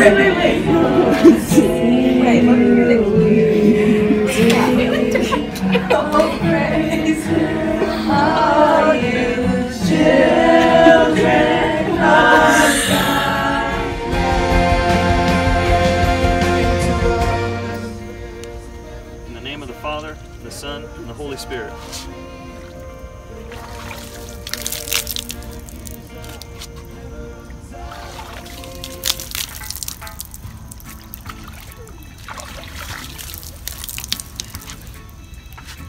wait, wait, wait. In the name of the Father, the Son, and the Holy Spirit.